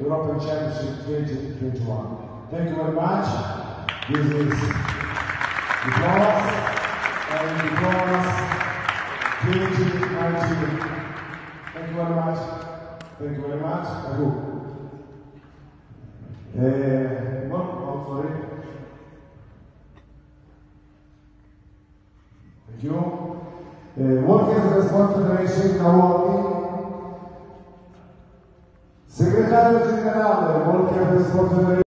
European Championship 2021. Thank you very much. This is applause and applause 2019. Thank you very much. Thank you very much. Agu. Eh, no, no, sorry. Thank you. Eh, Workers Sport Federation Milwaukee. Segretario generale, volti a rispondere